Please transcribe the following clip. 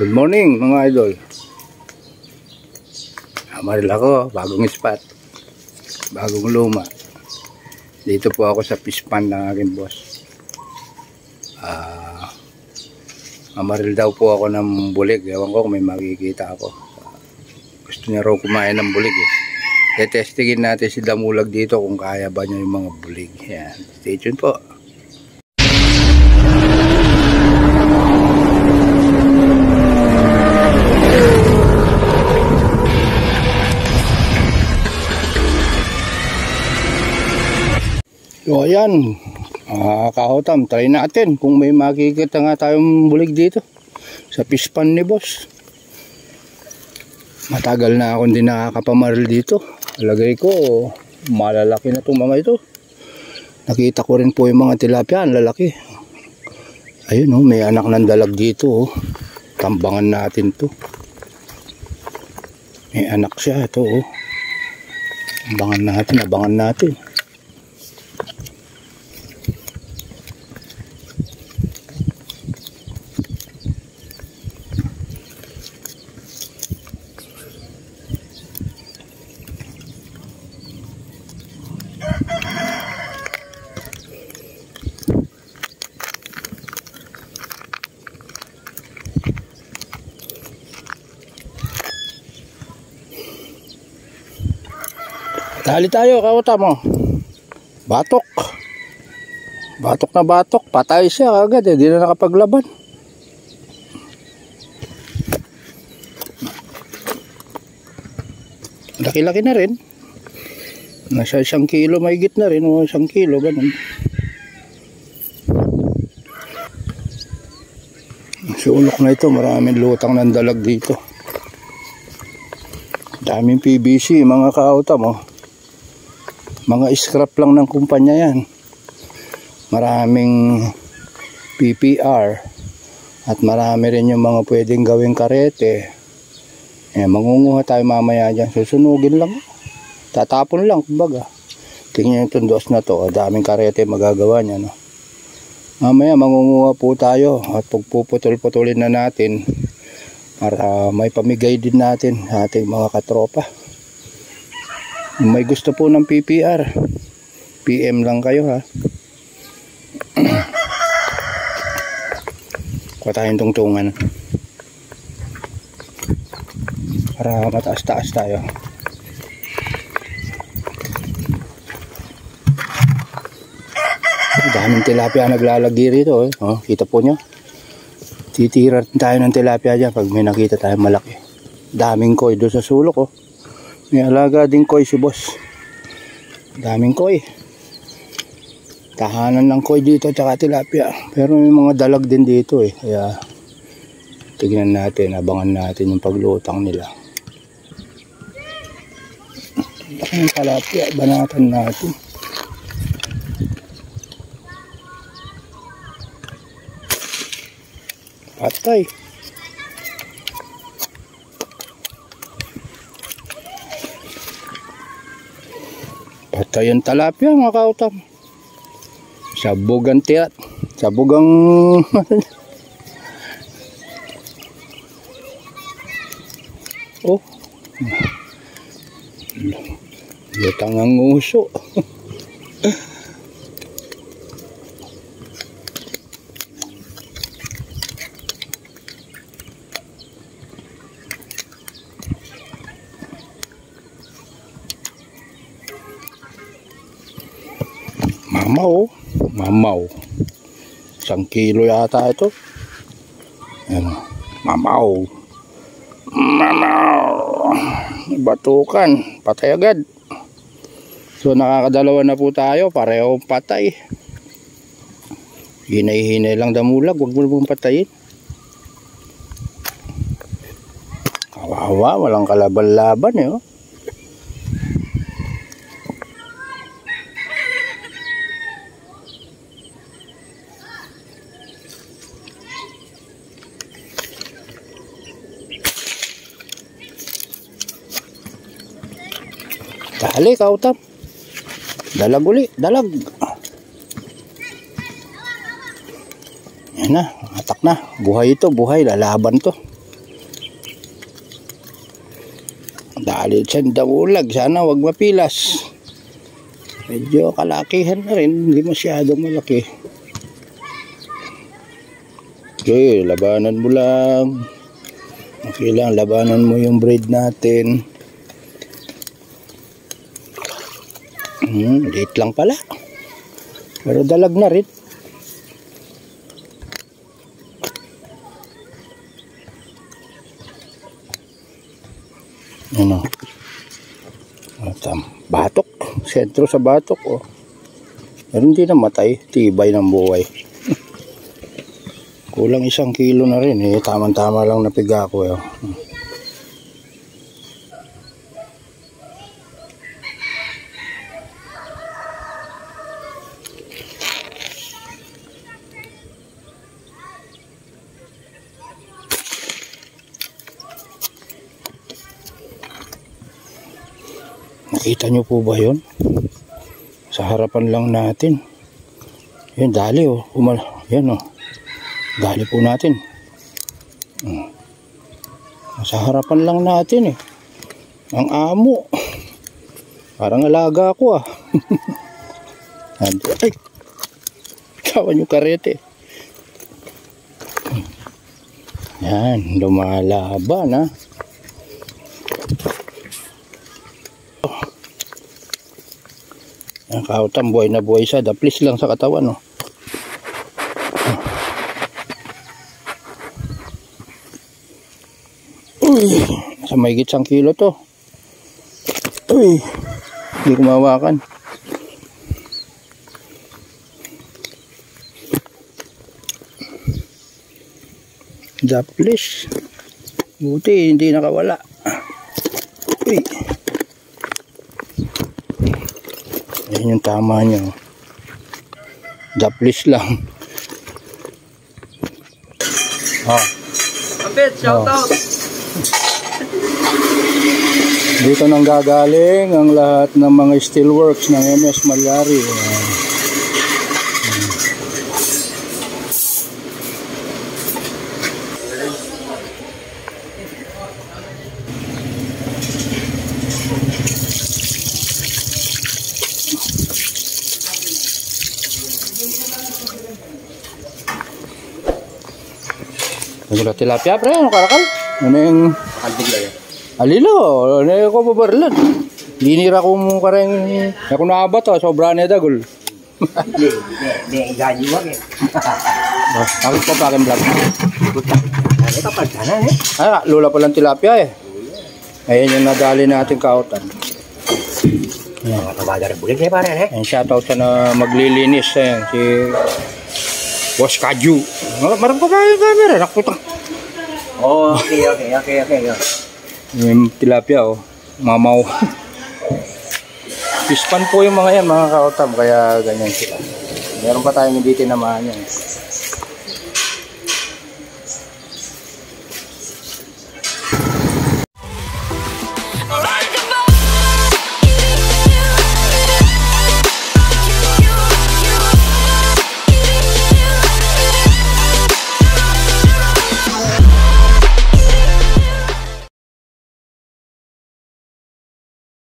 Good morning mga idol. Amaril ako, bagong spot. Bagong luma. Dito po ako sa fish pond ng aking boss. Ah, amaril daw po ako ng bulig. Ewan ko kung may makikita ako. Gusto niya raw kumain ng bulig eh. Tetestingin natin si Damulag dito kung kaya ba niya yung mga bulig. Yan. Stay tuned po. So ayan, uh, kahotam, try natin kung may makikita nga tayong bulig dito sa fish pan ni boss. Matagal na akong din nakakapamaril dito. Alagay ko, malalaki na itong mga ito. Nakita ko rin po yung mga tilapia, lalaki. Ayun oh, may anak ng dalag dito oh. Tambangan natin to. May anak siya ito oh. Abangan natin, abangan natin. Dali tayo, kawata mo. Batok. Batok na batok. Patay siya agad eh. Di na nakapaglaban. Laki-laki na rin. Nasa isang kilo mahigit na rin. O isang kilo, ganun. Sulok na ito. Maraming lutang ng dalag dito. Daming PVC, mga kauta mo mga scrap lang ng kumpanya yan. Maraming PPR at marami rin yung mga pwedeng gawing karete. Eh, mangunguha tayo mamaya dyan. Susunugin lang. Tatapon lang kumbaga. Tingnan yung tundos na to. Daming karete magagawa niya no? mamaya mangunguha po tayo at pagpuputol-putulin na natin para may pamigay din natin sa ating mga katropa may gusto po ng PPR PM lang kayo ha? Kuha tayong tungtungan. Para mataas taas tayo daming tilapia naglalagi rito eh. oh, kita po nyo? Titira tayo ng tilapia dyan pag may nakita tayo malaki. Daming koy doon sa sulok oh may alaga din koi si boss. Daming koi. Tahanan ng koi dito at tilapia. Pero may mga dalag din dito eh. Kaya tignan natin, abangan natin yung paglutang nila. Laki ng tilapia, banatan natin. Patay. Patay ang talapia mga kautam. Sabog ang tirat. Sabog ang... oh. Lutang ang uso. mamaw mamaw isang kilo yata ito. Ayan, mamaw mamaw batukan patay agad. So nakakadalawa na po tayo pareho patay. Hinay-hinay lang damulag wag mo pong patayin. Kawawa walang kalaban-laban eh oh Halika, utap. Dalag uli, dalag. Yan na, atak na. Buhay ito, buhay. Lalaban to. Dali dyan daw ulag. Sana wag mapilas. Medyo kalakihan na rin. Hindi masyadong malaki. Okay, labanan mo lang. Okay lang, labanan mo yung braid natin. Hmm, late lang pala. Pero dalag na rin. Ano? Atam, batok. Sentro sa batok, oh. Pero hindi namatay. Tibay ng buhay. Kulang isang kilo na rin, eh. Tamang-tama lang napiga ko, eh. Nakita nyo po ba yun? Sa harapan lang natin. Yan, dali oh. Umal yan oh. Dali po natin. Hmm. Sa harapan lang natin eh. Ang amo. Parang alaga ako ah. Ay! Kawan yung karete. Yan, lumalaban ah. Ang kautan, buhay na buhay siya. Daplis lang sa katawan, no. Uy, sa may gitsang kilo to. Uy, hindi ko mawakan. Daplis. Buti, hindi nakawala. Yan yung tama nyo. Daplis lang. Ah, Kapit, shout Oh. out. dito nang gagaling ang lahat ng mga steelworks ng MS Malyari. Ayan. Ano tilapia pre? Ano karakal? Ano yung alilo? Ano yung ko babarlan? Dinira ko mo kareng ako naabat to, sobra na dagol. Hindi, hindi, hindi, gaji wag eh. Oh, bakit pa pakin vlog? Ano ka pa sana eh? Ah, lula pa lang tilapia eh. Ayan yung nadali natin kautan. Mga kabaga rin bulit eh pare eh. Ayan, shoutout sa na maglilinis. Ayan, si Boss Kaju. Oh, marang pa tayo camera. Nakutang. Oh, okay, okay, okay, okay. okay. Yung tilapia oh. Mamaw. Pispan po yung mga yan mga kautam. Kaya ganyan sila. Meron pa tayong hindi tinamaan yan.